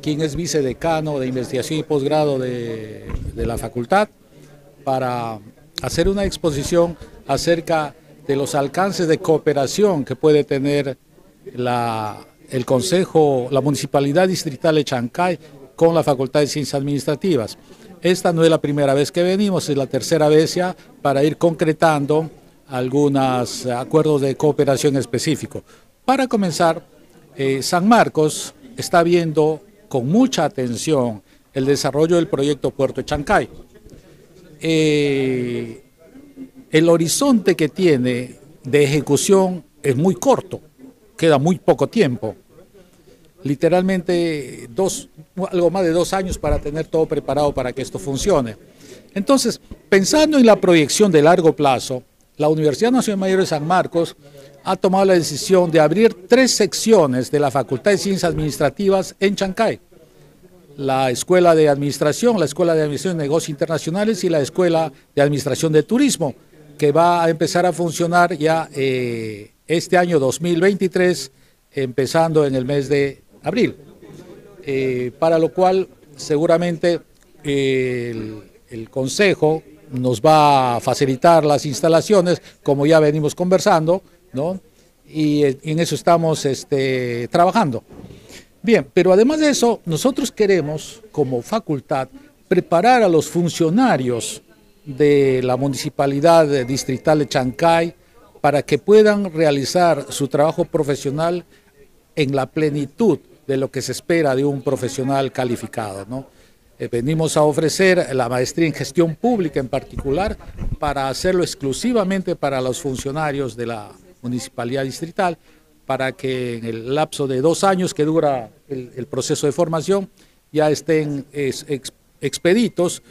quien es vicedecano de investigación y posgrado de, la facultad, para hacer una exposición acerca de los alcances de cooperación que puede tener la, el Consejo, la Municipalidad Distrital de Chancay con la Facultad de Ciencias Administrativas. Esta no es la primera vez que venimos, es la tercera vez ya para ir concretando algunos acuerdos de cooperación específicos. Para comenzar, eh, San Marcos está viendo con mucha atención el desarrollo del proyecto Puerto Chancay. Eh, el horizonte que tiene de ejecución es muy corto, queda muy poco tiempo. Literalmente dos, algo más de dos años para tener todo preparado para que esto funcione. Entonces, pensando en la proyección de largo plazo, la Universidad Nacional Mayor de San Marcos ha tomado la decisión de abrir tres secciones de la Facultad de Ciencias Administrativas en Chancay. La Escuela de Administración, la Escuela de Administración de Negocios Internacionales y la Escuela de Administración de Turismo, que va a empezar a funcionar ya eh, este año 2023, empezando en el mes de abril. Eh, para lo cual seguramente el, el Consejo nos va a facilitar las instalaciones, como ya venimos conversando, Y en eso estamos este, trabajando. Bien, pero además de eso, nosotros queremos, como facultad, preparar a los funcionarios de la Municipalidad Distrital de Chancay para que puedan realizar su trabajo profesional en la plenitud de lo que se espera de un profesional calificado. ¿no? Eh, venimos a ofrecer la maestría en gestión pública en particular para hacerlo exclusivamente para los funcionarios de la municipalidad distrital para que en el lapso de dos años que dura el, proceso de formación ya estén expeditos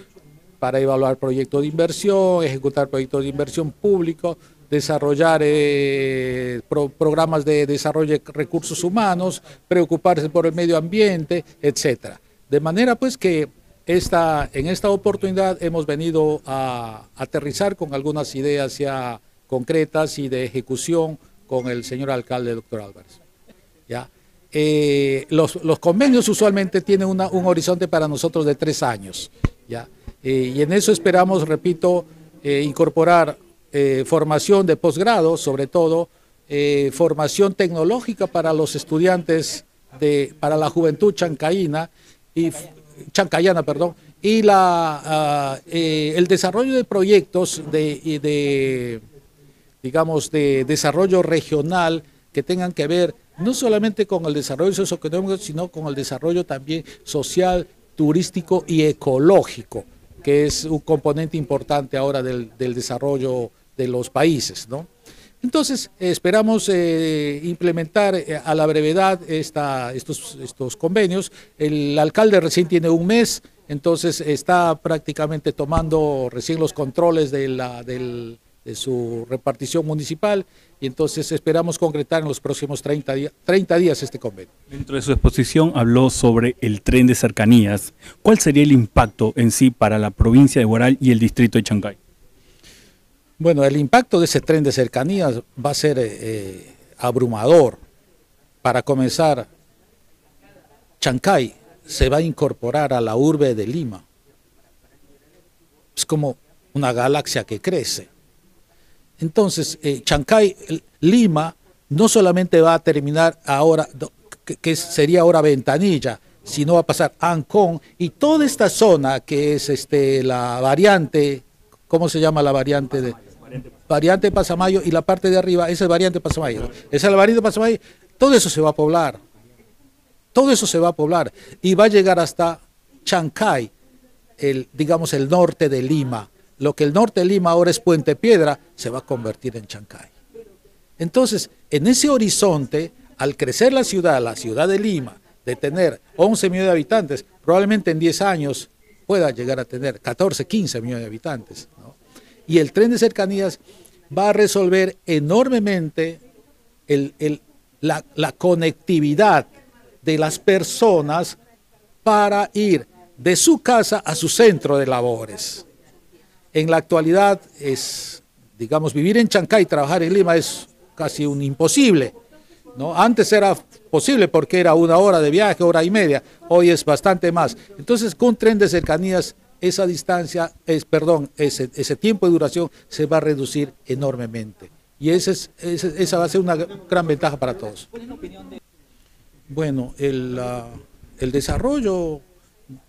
para evaluar proyectos de inversión, ejecutar proyectos de inversión público, desarrollar eh, programas de desarrollo de recursos humanos, preocuparse por el medio ambiente, etcétera. De manera pues que esta, en esta oportunidad hemos venido a aterrizar con algunas ideas ya concretas y de ejecución con el señor alcalde, doctor Álvarez. ¿ya? Eh, los, convenios usualmente tienen un horizonte para nosotros de tres años. ¿ya? Eh, y en eso esperamos, repito, eh, incorporar formación de posgrado, sobre todo formación tecnológica para los estudiantes, de, para la juventud chancaína, y, chancayana, perdón, y la, ah, el desarrollo de proyectos de digamos, de desarrollo regional que tengan que ver no solamente con el desarrollo socioeconómico, sino con el desarrollo también social, turístico y ecológico, que es un componente importante ahora del, desarrollo de los países. ¿no? Entonces, esperamos eh, implementar eh, a la brevedad esta, estos, estos convenios. El alcalde recién tiene un mes, entonces está prácticamente tomando recién los controles de la, del de su repartición municipal y entonces esperamos concretar en los próximos 30, 30 días este convenio. Dentro de su exposición habló sobre el tren de cercanías. ¿Cuál sería el impacto en sí para la provincia de Guaral y el distrito de Chancay? Bueno, el impacto de ese tren de cercanías va a ser eh, abrumador. Para comenzar, Chancay se va a incorporar a la urbe de Lima. Es como una galaxia que crece entonces, eh, Chancay, Lima, no solamente va a terminar ahora, que, sería ahora Ventanilla, sino va a pasar Ancón y toda esta zona que es este, la variante, ¿cómo se llama la variante de? Variante Pasamayo y la parte de arriba, esa es variante Pasamayo. Esa es la variante Pasamayo, todo eso se va a poblar. Todo eso se va a poblar y va a llegar hasta Chancay, el, digamos el norte de Lima lo que el norte de Lima ahora es Puente Piedra, se va a convertir en Chancay. Entonces, en ese horizonte, al crecer la ciudad, la ciudad de Lima, de tener 11 millones de habitantes, probablemente en 10 años pueda llegar a tener 14, 15 millones de habitantes. Y el tren de cercanías va a resolver enormemente la, la conectividad de las personas para ir de su casa a su centro de labores. En la actualidad es, digamos, vivir en Chancay trabajar en Lima es casi un imposible. ¿no? Antes era posible porque era una hora de viaje, hora y media, hoy es bastante más. Entonces, con tren de cercanías, esa distancia, es, perdón, ese, ese tiempo de duración se va a reducir enormemente. Y ese es, esa va a ser una gran ventaja para todos. Bueno, el, el desarrollo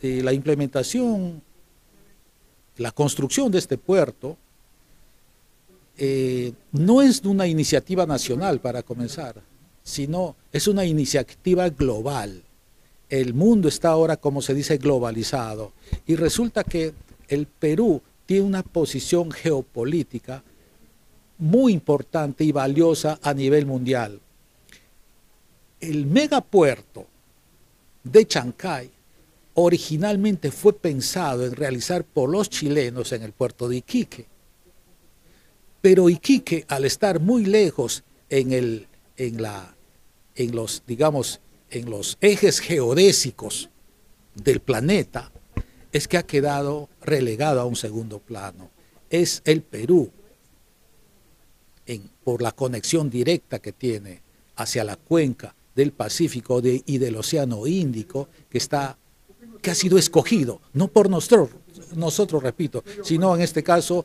de la implementación, la construcción de este puerto, eh, no es una iniciativa nacional para comenzar, sino es una iniciativa global. El mundo está ahora, como se dice, globalizado. Y resulta que el Perú tiene una posición geopolítica muy importante y valiosa a nivel mundial. El megapuerto de Chancay originalmente fue pensado en realizar por los chilenos en el puerto de Iquique. Pero Iquique, al estar muy lejos en, el, en, la, en los, digamos, en los ejes geodésicos del planeta, es que ha quedado relegado a un segundo plano. Es el Perú, por la conexión directa que tiene hacia la cuenca del Pacífico y del Océano Índico, que está que ha sido escogido, no por nosotros, nosotros, repito, sino en este caso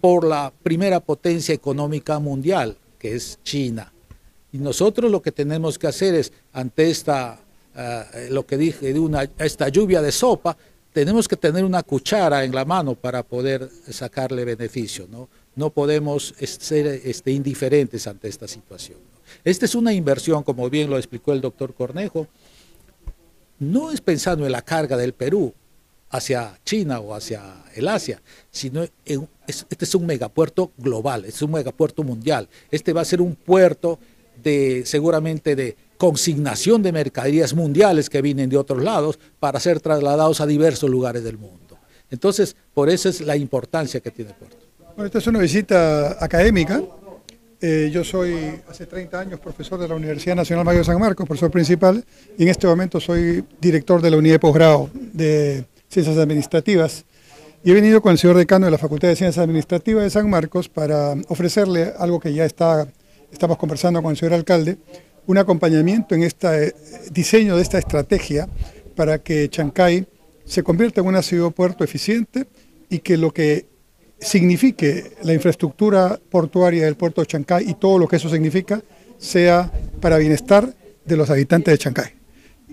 por la primera potencia económica mundial, que es China. Y nosotros lo que tenemos que hacer es, ante esta, eh, lo que dije, de una, esta lluvia de sopa, tenemos que tener una cuchara en la mano para poder sacarle beneficio, ¿no? No podemos ser este, indiferentes ante esta situación. Esta es una inversión, como bien lo explicó el doctor Cornejo, no es pensando en la carga del Perú hacia China o hacia el Asia, sino este es un megapuerto global, es un megapuerto mundial. Este va a ser un puerto de seguramente de consignación de mercaderías mundiales que vienen de otros lados para ser trasladados a diversos lugares del mundo. Entonces, por eso es la importancia que tiene el puerto. Bueno, esta es una visita académica eh, yo soy hace 30 años profesor de la Universidad Nacional Mayor de San Marcos, profesor principal, y en este momento soy director de la unidad de posgrado de Ciencias Administrativas. Y he venido con el señor decano de la Facultad de Ciencias Administrativas de San Marcos para ofrecerle algo que ya está, estamos conversando con el señor alcalde, un acompañamiento en este diseño de esta estrategia para que Chancay se convierta en una ciudad puerto eficiente y que lo que signifique la infraestructura portuaria del puerto de Chancay y todo lo que eso significa sea para bienestar de los habitantes de Chancay,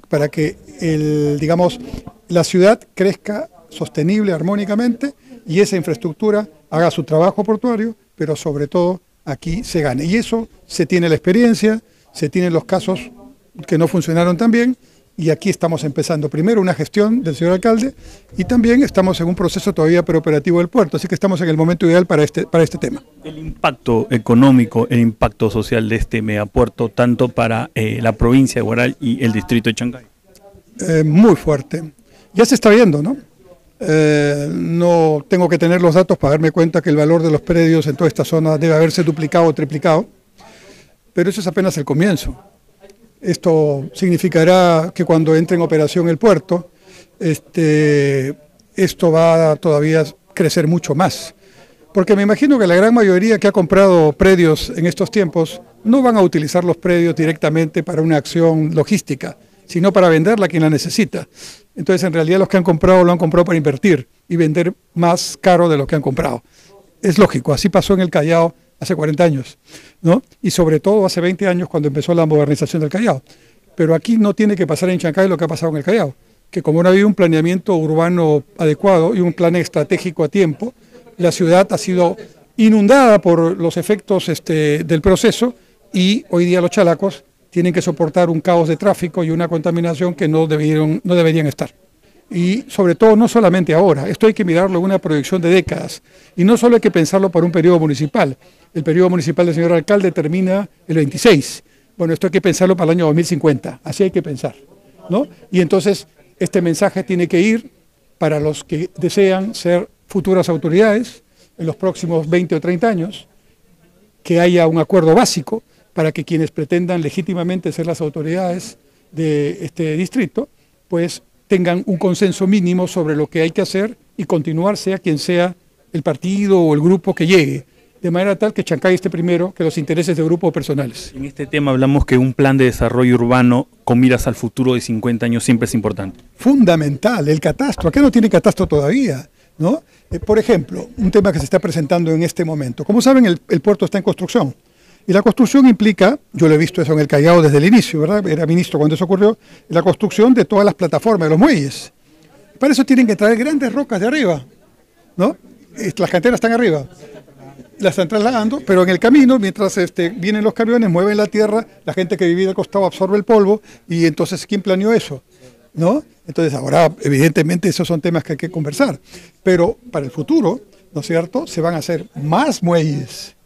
para que el, digamos, la ciudad crezca sostenible, armónicamente, y esa infraestructura haga su trabajo portuario, pero sobre todo aquí se gane. Y eso se tiene la experiencia, se tienen los casos que no funcionaron tan bien, y aquí estamos empezando primero una gestión del señor alcalde y también estamos en un proceso todavía preoperativo del puerto, así que estamos en el momento ideal para este, para este tema. El impacto económico, el impacto social de este megapuerto, tanto para eh, la provincia de Guaral y el distrito de Chancay. Eh, muy fuerte. Ya se está viendo, ¿no? Eh, no tengo que tener los datos para darme cuenta que el valor de los predios en toda esta zona debe haberse duplicado o triplicado, pero eso es apenas el comienzo. Esto significará que cuando entre en operación el puerto, este, esto va a todavía crecer mucho más. Porque me imagino que la gran mayoría que ha comprado predios en estos tiempos no van a utilizar los predios directamente para una acción logística, sino para venderla a quien la necesita. Entonces, en realidad los que han comprado lo han comprado para invertir y vender más caro de lo que han comprado. Es lógico, así pasó en el Callao hace 40 años, ¿no? Y sobre todo hace 20 años cuando empezó la modernización del Callao. Pero aquí no tiene que pasar en Chancay lo que ha pasado en el Callao, que como no ha habido un planeamiento urbano adecuado y un plan estratégico a tiempo, la ciudad ha sido inundada por los efectos este, del proceso y hoy día los chalacos tienen que soportar un caos de tráfico y una contaminación que no, debieron, no deberían estar y sobre todo no solamente ahora, esto hay que mirarlo en una proyección de décadas y no solo hay que pensarlo por un periodo municipal. El periodo municipal del señor alcalde termina el 26. Bueno, esto hay que pensarlo para el año 2050, así hay que pensar. ¿no? Y entonces este mensaje tiene que ir para los que desean ser futuras autoridades en los próximos 20 o 30 años, que haya un acuerdo básico para que quienes pretendan legítimamente ser las autoridades de este distrito, pues tengan un consenso mínimo sobre lo que hay que hacer y continuar sea quien sea el partido o el grupo que llegue. de manera tal que Chancay esté primero que los intereses de grupos personales. En este tema hablamos que un plan de desarrollo urbano con miras al futuro de 50 años siempre es importante. Fundamental, el catastro. Acá no tiene catastro todavía. ¿no? Eh, por ejemplo, un tema que se está presentando en este momento. Como saben, el, el puerto está en construcción. Y la construcción implica, yo lo he visto eso en el Callao desde el inicio, ¿verdad? Era ministro cuando eso ocurrió, la construcción de todas las plataformas, de los muelles. Para eso tienen que traer grandes rocas de arriba, ¿no? Las canteras están arriba la están trasladando, pero en el camino, mientras este, vienen los camiones, mueven la tierra, la gente que vive al costado absorbe el polvo, y entonces, ¿quién planeó eso? ¿No? Entonces, ahora, evidentemente, esos son temas que hay que conversar, pero para el futuro, ¿no es cierto?, se van a hacer más muelles.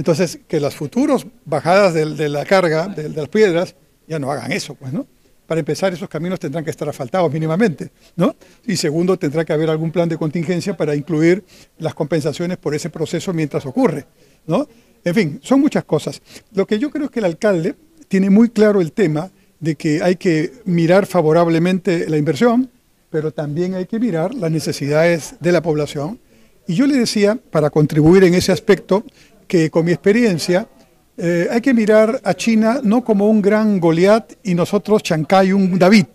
Entonces, que las futuras bajadas de, la carga, de, de las piedras, ya no hagan eso, pues, ¿no? Para empezar, esos caminos tendrán que estar asfaltados mínimamente, ¿no? Y segundo, tendrá que haber algún plan de contingencia para incluir las compensaciones por ese proceso mientras ocurre, ¿no? En fin, son muchas cosas. Lo que yo creo es que el alcalde tiene muy claro el tema de que hay que mirar favorablemente la inversión, pero también hay que mirar las necesidades de la población. Y yo le decía, para contribuir en ese aspecto, que con mi experiencia, eh, hay que mirar a China no como un gran Goliat y nosotros Chancay un David.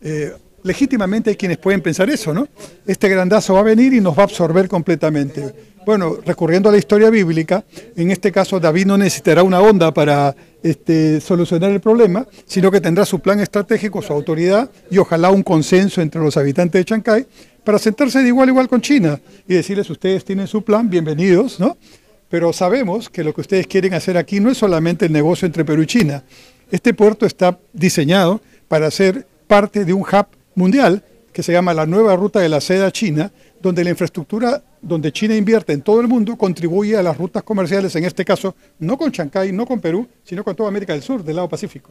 Eh, legítimamente hay quienes pueden pensar eso, ¿no? Este grandazo va a venir y nos va a absorber completamente. Bueno, recurriendo a la historia bíblica, en este caso David no necesitará una onda para este, solucionar el problema, sino que tendrá su plan estratégico, su autoridad y ojalá un consenso entre los habitantes de Chancay para sentarse de igual a igual con China y decirles, ustedes tienen su plan, bienvenidos, ¿no? Pero sabemos que lo que ustedes quieren hacer aquí no es solamente el negocio entre Perú y China. Este puerto está diseñado para ser parte de un hub mundial que se llama la nueva ruta de la seda china, donde la infraestructura donde China invierte en todo el mundo contribuye a las rutas comerciales, en este caso no con Chancay, no con Perú, sino con toda América del Sur, del lado Pacífico.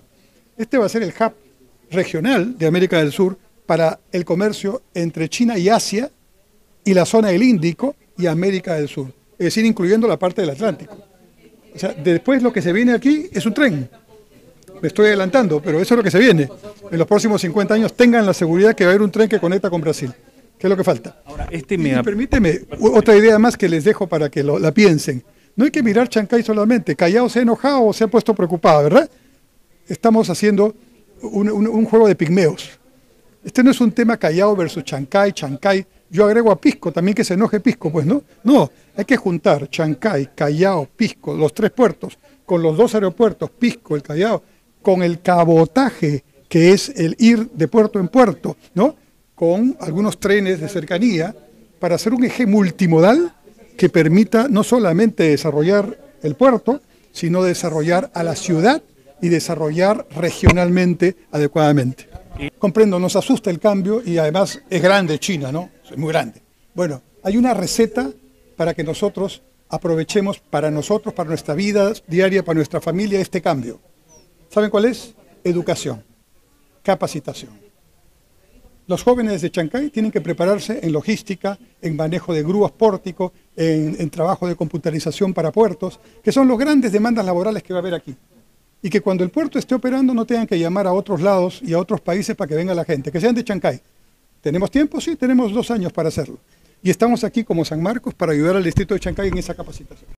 Este va a ser el hub regional de América del Sur para el comercio entre China y Asia y la zona del Índico y América del Sur es decir, incluyendo la parte del Atlántico. O sea, después lo que se viene aquí es un tren. Me estoy adelantando, pero eso es lo que se viene. En los próximos 50 años tengan la seguridad que va a haber un tren que conecta con Brasil. ¿Qué es lo que falta? Ahora, este me... y permíteme otra idea más que les dejo para que la piensen. No hay que mirar Chancay solamente. Callao se ha enojado o se ha puesto preocupado, ¿verdad? Estamos haciendo un, un juego de pigmeos. Este no es un tema Callao versus Chancay, Chancay yo agrego a Pisco también que se enoje Pisco, pues no. No, hay que juntar Chancay, Callao, Pisco, los tres puertos, con los dos aeropuertos, Pisco, el Callao, con el cabotaje, que es el ir de puerto en puerto, ¿no? Con algunos trenes de cercanía, para hacer un eje multimodal que permita no solamente desarrollar el puerto, sino desarrollar a la ciudad y desarrollar regionalmente adecuadamente. Comprendo, nos asusta el cambio y además es grande China, ¿no? Es muy grande. Bueno, hay una receta para que nosotros aprovechemos para nosotros, para nuestra vida diaria, para nuestra familia, este cambio. ¿Saben cuál es? Educación, capacitación. Los jóvenes de Chancay tienen que prepararse en logística, en manejo de grúas pórticos, en, en trabajo de computarización para puertos, que son las grandes demandas laborales que va a haber aquí y que cuando el puerto esté operando no tengan que llamar a otros lados y a otros países para que venga la gente, que sean de Chancay. ¿Tenemos tiempo? Sí, tenemos dos años para hacerlo. Y estamos aquí como San Marcos para ayudar al distrito de Chancay en esa capacitación.